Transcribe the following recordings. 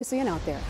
Seeing out there.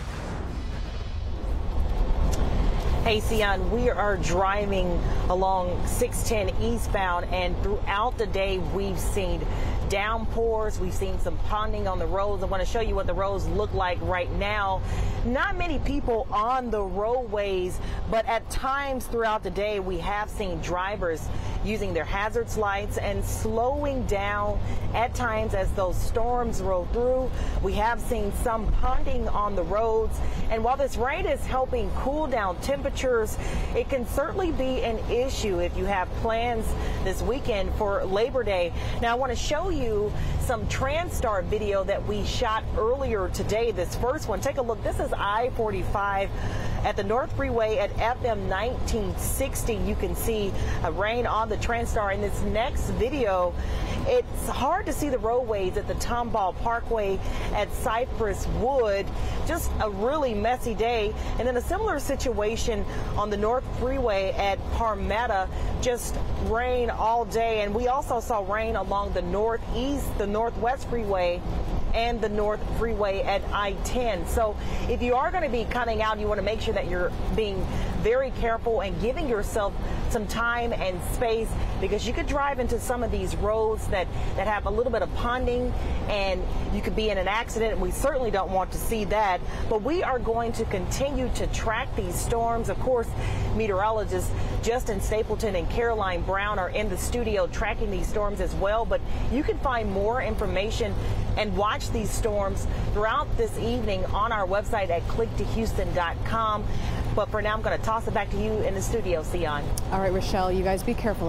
Hey, Syan, we are driving along 610 eastbound, and throughout the day, we've seen downpours. We've seen some ponding on the roads. I want to show you what the roads look like right now. Not many people on the roadways, but at times throughout the day, we have seen drivers using their hazards lights and slowing down at times as those storms roll through. We have seen some ponding on the roads. And while this rain is helping cool down temperatures, it can certainly be an issue if you have plans this weekend for Labor Day. Now, I want to show you some TranStar video that we shot earlier today. This first one, take a look. This is I-45 at the North Freeway at FM 1960. You can see rain on the TranStar. In this next video, it's hard to see the roadways at the Tomball Parkway at Cypress Wood. Just a really messy day. And then a similar situation on the North Freeway at Parmetta. Just rain all day. And we also saw rain along the northeast, the northwest freeway and the North Freeway at I-10. So if you are going to be coming out, you want to make sure that you're being very careful and giving yourself some time and space because you could drive into some of these roads that, that have a little bit of ponding and you could be in an accident. We certainly don't want to see that, but we are going to continue to track these storms. Of course, meteorologists Justin Stapleton and Caroline Brown are in the studio tracking these storms as well, but you can find more information and watch these storms throughout this evening on our website at click2houston.com. But for now, I'm going to toss it back to you in the studio, Syan. All right, Rochelle, you guys be careful.